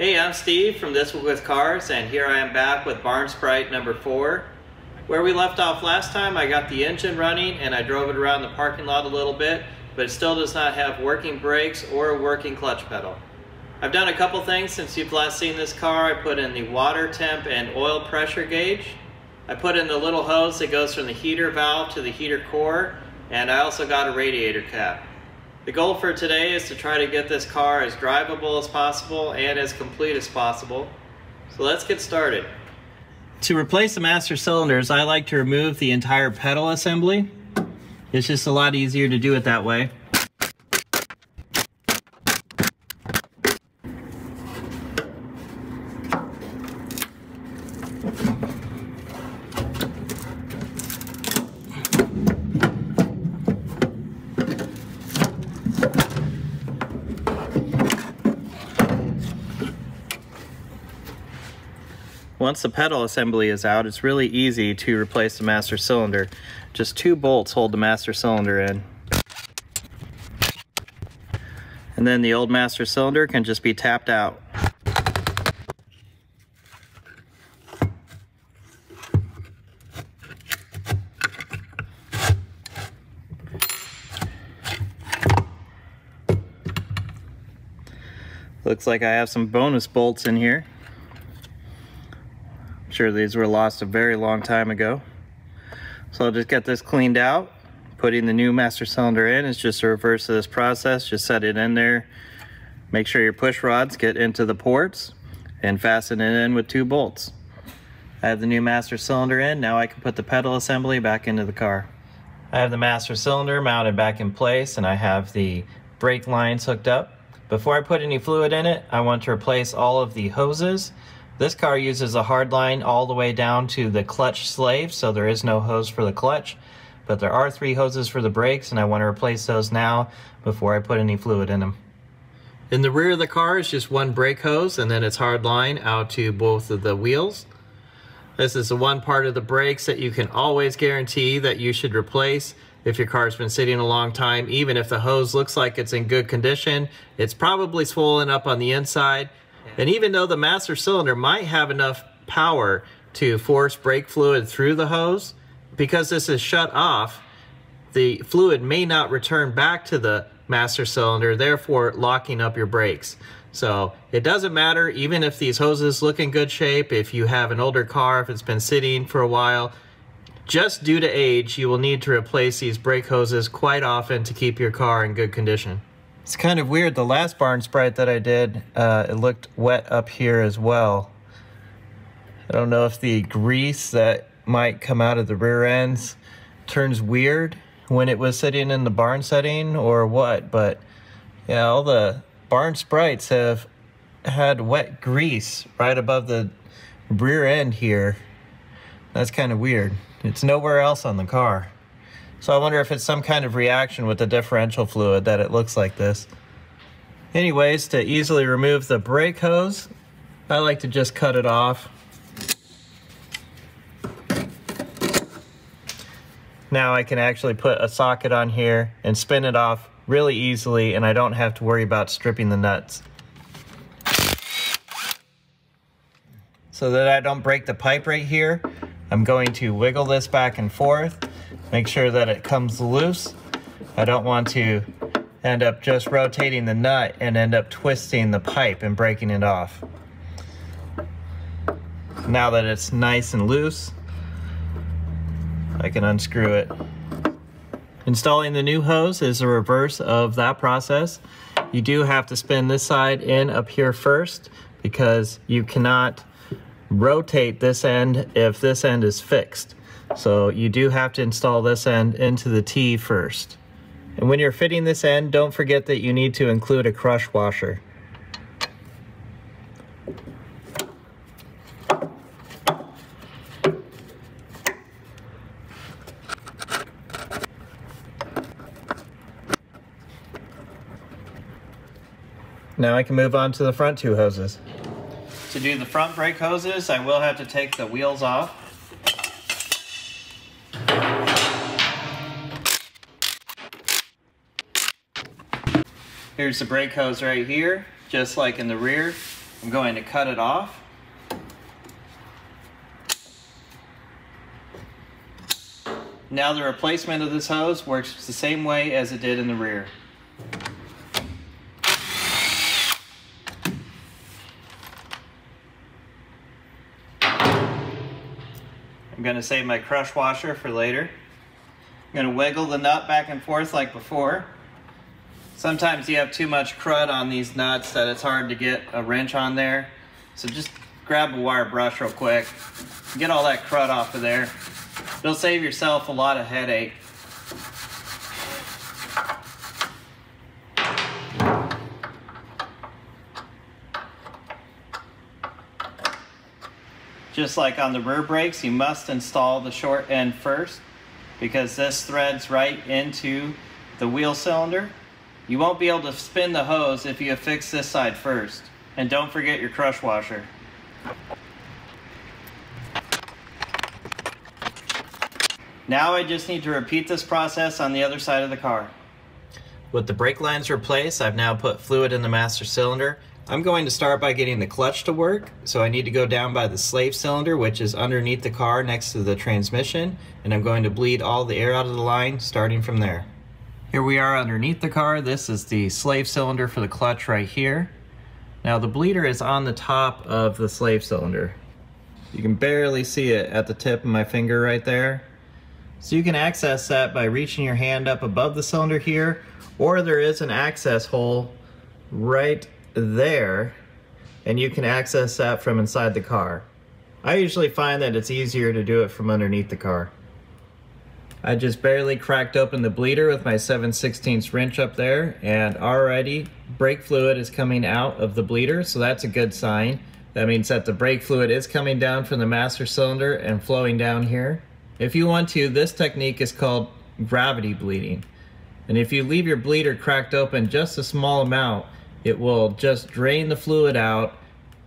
Hey, I'm Steve from This Week with Cars, and here I am back with Barn Sprite number four. Where we left off last time, I got the engine running and I drove it around the parking lot a little bit, but it still does not have working brakes or a working clutch pedal. I've done a couple things since you've last seen this car. I put in the water temp and oil pressure gauge. I put in the little hose that goes from the heater valve to the heater core, and I also got a radiator cap. The goal for today is to try to get this car as drivable as possible and as complete as possible. So let's get started. To replace the master cylinders, I like to remove the entire pedal assembly. It's just a lot easier to do it that way. Once the pedal assembly is out, it's really easy to replace the master cylinder. Just two bolts hold the master cylinder in. And then the old master cylinder can just be tapped out. Looks like I have some bonus bolts in here sure these were lost a very long time ago. So I'll just get this cleaned out. Putting the new master cylinder in is just a reverse of this process. Just set it in there. Make sure your push rods get into the ports and fasten it in with two bolts. I have the new master cylinder in. Now I can put the pedal assembly back into the car. I have the master cylinder mounted back in place and I have the brake lines hooked up. Before I put any fluid in it, I want to replace all of the hoses this car uses a hard line all the way down to the clutch slave, so there is no hose for the clutch. But there are three hoses for the brakes, and I want to replace those now before I put any fluid in them. In the rear of the car is just one brake hose, and then it's hard line out to both of the wheels. This is the one part of the brakes that you can always guarantee that you should replace if your car's been sitting a long time. Even if the hose looks like it's in good condition, it's probably swollen up on the inside and even though the master cylinder might have enough power to force brake fluid through the hose, because this is shut off, the fluid may not return back to the master cylinder, therefore locking up your brakes. So it doesn't matter, even if these hoses look in good shape, if you have an older car, if it's been sitting for a while, just due to age, you will need to replace these brake hoses quite often to keep your car in good condition. It's kind of weird. The last barn sprite that I did, uh, it looked wet up here as well. I don't know if the grease that might come out of the rear ends turns weird when it was sitting in the barn setting or what, but yeah, all the barn sprites have had wet grease right above the rear end here. That's kind of weird. It's nowhere else on the car. So I wonder if it's some kind of reaction with the differential fluid that it looks like this. Anyways, to easily remove the brake hose, I like to just cut it off. Now I can actually put a socket on here and spin it off really easily and I don't have to worry about stripping the nuts. So that I don't break the pipe right here, I'm going to wiggle this back and forth Make sure that it comes loose. I don't want to end up just rotating the nut and end up twisting the pipe and breaking it off. Now that it's nice and loose, I can unscrew it. Installing the new hose is the reverse of that process. You do have to spin this side in up here first because you cannot rotate this end if this end is fixed. So you do have to install this end into the T first. And when you're fitting this end, don't forget that you need to include a crush washer. Now I can move on to the front two hoses. To do the front brake hoses, I will have to take the wheels off. Here's the brake hose right here, just like in the rear. I'm going to cut it off. Now the replacement of this hose works the same way as it did in the rear. I'm going to save my crush washer for later. I'm going to wiggle the nut back and forth like before. Sometimes you have too much crud on these nuts that it's hard to get a wrench on there. So just grab a wire brush real quick. Get all that crud off of there. It'll save yourself a lot of headache. Just like on the rear brakes, you must install the short end first because this threads right into the wheel cylinder. You won't be able to spin the hose if you affix this side first. And don't forget your crush washer. Now I just need to repeat this process on the other side of the car. With the brake lines replaced, I've now put fluid in the master cylinder I'm going to start by getting the clutch to work. So I need to go down by the slave cylinder, which is underneath the car next to the transmission. And I'm going to bleed all the air out of the line, starting from there. Here we are underneath the car. This is the slave cylinder for the clutch right here. Now the bleeder is on the top of the slave cylinder. You can barely see it at the tip of my finger right there. So you can access that by reaching your hand up above the cylinder here, or there is an access hole right there and you can access that from inside the car. I usually find that it's easier to do it from underneath the car. I just barely cracked open the bleeder with my 7 16 wrench up there and already brake fluid is coming out of the bleeder so that's a good sign. That means that the brake fluid is coming down from the master cylinder and flowing down here. If you want to, this technique is called gravity bleeding. And if you leave your bleeder cracked open just a small amount, it will just drain the fluid out,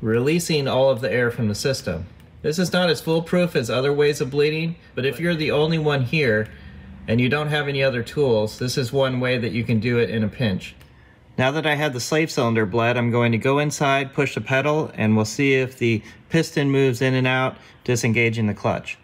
releasing all of the air from the system. This is not as foolproof as other ways of bleeding, but if you're the only one here and you don't have any other tools, this is one way that you can do it in a pinch. Now that I have the slave cylinder bled, I'm going to go inside, push the pedal, and we'll see if the piston moves in and out, disengaging the clutch.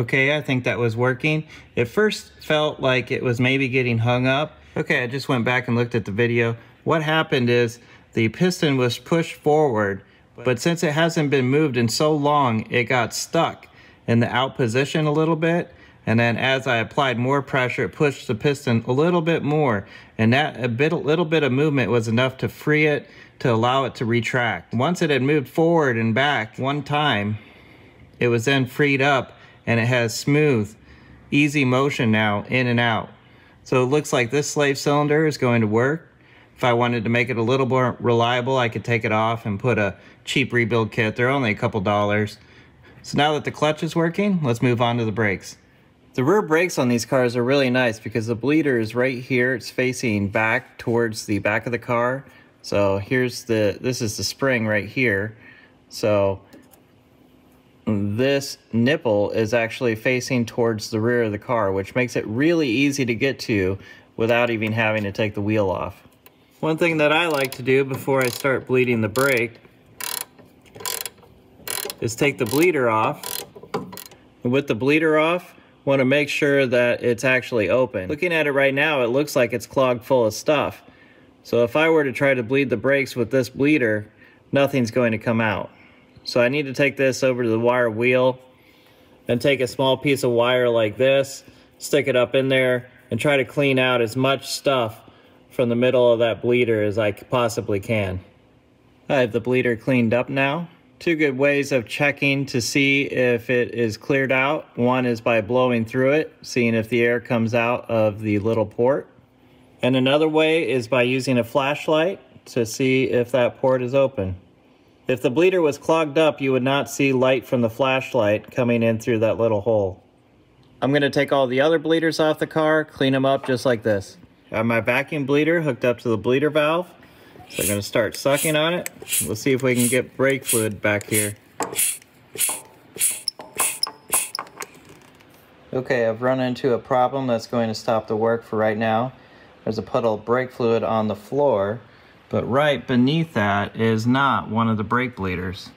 Okay, I think that was working. It first felt like it was maybe getting hung up. Okay, I just went back and looked at the video. What happened is the piston was pushed forward, but since it hasn't been moved in so long, it got stuck in the out position a little bit. And then as I applied more pressure, it pushed the piston a little bit more. And that a bit, a little bit of movement was enough to free it to allow it to retract. Once it had moved forward and back one time, it was then freed up and it has smooth, easy motion now in and out. So it looks like this slave cylinder is going to work. If I wanted to make it a little more reliable, I could take it off and put a cheap rebuild kit. They're only a couple dollars. So now that the clutch is working, let's move on to the brakes. The rear brakes on these cars are really nice because the bleeder is right here. It's facing back towards the back of the car. So here's the, this is the spring right here. So this nipple is actually facing towards the rear of the car, which makes it really easy to get to without even having to take the wheel off. One thing that I like to do before I start bleeding the brake is take the bleeder off. And with the bleeder off, want to make sure that it's actually open. Looking at it right now, it looks like it's clogged full of stuff. So if I were to try to bleed the brakes with this bleeder, nothing's going to come out. So I need to take this over to the wire wheel and take a small piece of wire like this, stick it up in there, and try to clean out as much stuff from the middle of that bleeder as I possibly can. I have the bleeder cleaned up now. Two good ways of checking to see if it is cleared out. One is by blowing through it, seeing if the air comes out of the little port. And another way is by using a flashlight to see if that port is open. If the bleeder was clogged up, you would not see light from the flashlight coming in through that little hole. I'm gonna take all the other bleeders off the car, clean them up just like this. I have my vacuum bleeder hooked up to the bleeder valve. So I'm gonna start sucking on it. We'll see if we can get brake fluid back here. Okay, I've run into a problem that's going to stop the work for right now. There's a puddle of brake fluid on the floor, but right beneath that is not one of the brake bleeders.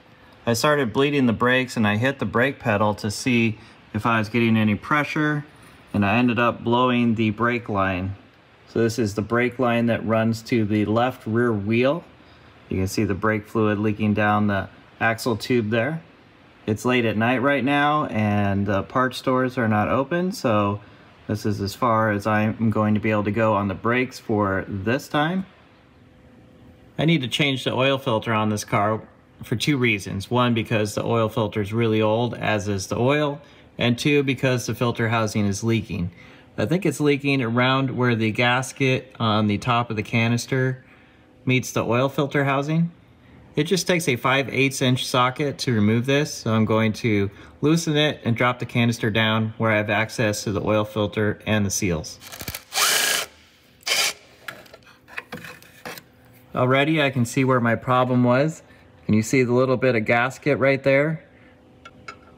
I started bleeding the brakes and I hit the brake pedal to see if I was getting any pressure and I ended up blowing the brake line. So this is the brake line that runs to the left rear wheel. You can see the brake fluid leaking down the axle tube there. It's late at night right now and the part stores are not open so this is as far as I'm going to be able to go on the brakes for this time. I need to change the oil filter on this car for two reasons. One, because the oil filter is really old, as is the oil, and two, because the filter housing is leaking. I think it's leaking around where the gasket on the top of the canister meets the oil filter housing. It just takes a 5 8 inch socket to remove this, so I'm going to loosen it and drop the canister down where I have access to the oil filter and the seals. Already I can see where my problem was. Can you see the little bit of gasket right there?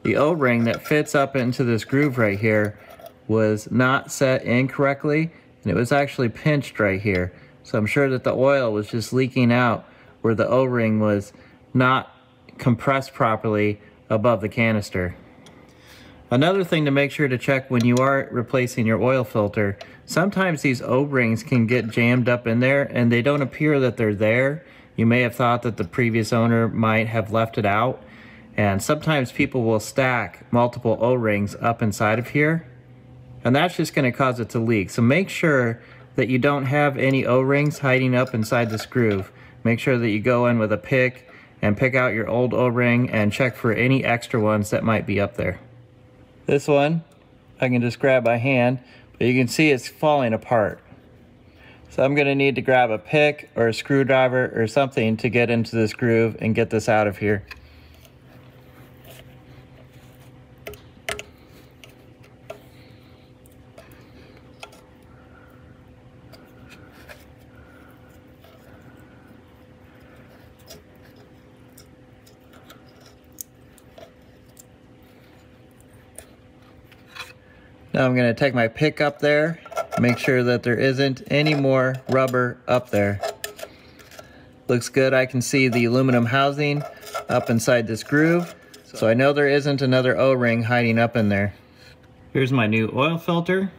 The O-ring that fits up into this groove right here was not set incorrectly and it was actually pinched right here. So I'm sure that the oil was just leaking out where the O-ring was not compressed properly above the canister. Another thing to make sure to check when you are replacing your oil filter, sometimes these O-rings can get jammed up in there and they don't appear that they're there. You may have thought that the previous owner might have left it out. And sometimes people will stack multiple O-rings up inside of here. And that's just gonna cause it to leak. So make sure that you don't have any O-rings hiding up inside this groove. Make sure that you go in with a pick and pick out your old O-ring and check for any extra ones that might be up there. This one, I can just grab by hand, but you can see it's falling apart. So I'm gonna need to grab a pick or a screwdriver or something to get into this groove and get this out of here. Now I'm gonna take my pick up there, make sure that there isn't any more rubber up there. Looks good, I can see the aluminum housing up inside this groove, so I know there isn't another O-ring hiding up in there. Here's my new oil filter,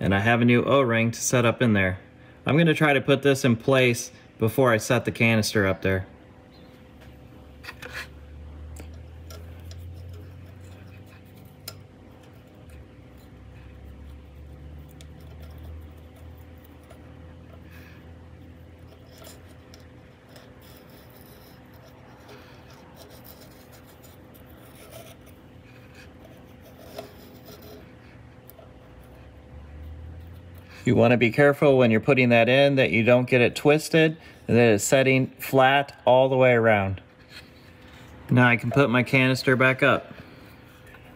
and I have a new O-ring to set up in there. I'm gonna try to put this in place before I set the canister up there. You want to be careful when you're putting that in that you don't get it twisted and that it's setting flat all the way around. Now I can put my canister back up.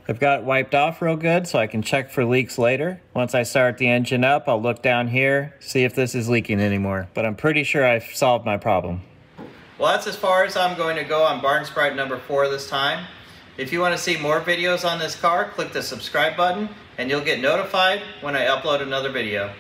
I've got it wiped off real good so I can check for leaks later. Once I start the engine up, I'll look down here, see if this is leaking anymore. But I'm pretty sure I've solved my problem. Well, that's as far as I'm going to go on Barn Sprite number four this time. If you want to see more videos on this car, click the subscribe button and you'll get notified when I upload another video.